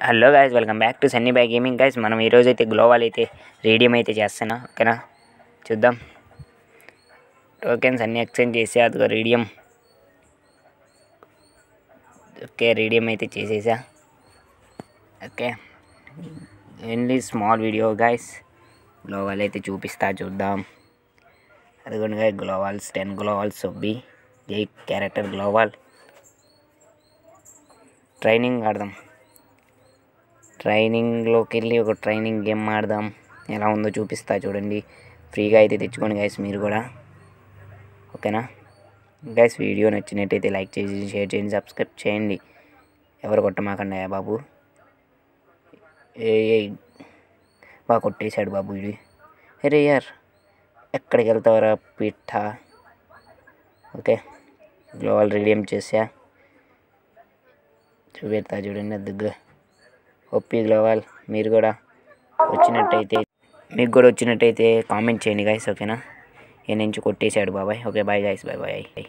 Hello guys welcome back to Sunny by gaming guys మనం ఈరోజు అయితే గ్లోబల్ అయితే రేడియం అయితే చేస్తున్నా ఓకేనా చూద్దాం. టోకెన్స్ అన్నీ ఎక్స్చేంజ్ చేసి అదిగో రేడియం ఓకే రేడియం అయితే చేసేసా. Okay. Only small video guys global అయితే చూపిస్తా చూద్దాం. అదిగోండి గాయ గ్లోవాల్స్ టెన్ గ్లోవాల్స్ సొబ్బి ఏ క్యారెక్టర్ గ్లోవాల్ ట్రైనింగ్ ఆడదాం. ట్రైనింగ్లోకి వెళ్ళి ఒక ట్రైనింగ్ గేమ్ ఆడదాం. ఎలా ఉందో చూపిస్తా చూడండి. ఫ్రీగా అయితే తెచ్చుకోండి గైస్ మీరు కూడా. ఓకేనా? గైస్ వీడియో నచ్చినట్టయితే లైక్ చేసి షేర్ చేయండి సబ్స్క్రైబ్ చేయండి. ఎవరు కొట్టమాకండి అయ్యా బాబు? ఏ ఏ బాగా కొట్టేశాడు బాబు ఇది. అరే యార్ ఎక్కడికి వెళ్తావరా పిట్ట? ఓకే గ్లోవల్ రేడియం చేసా చూపెడతా చూడండి అద్దుగ్గా ఓపీ గ్లోవల్ మీరు కూడా వచ్చినట్టయితే మీకు కూడా వచ్చినట్టయితే కామెంట్ చేయండి గాయస్ ఓకేనా ఈయన నుంచి కొట్టేశాడు బాబాయ్. Okay bye guys bye bye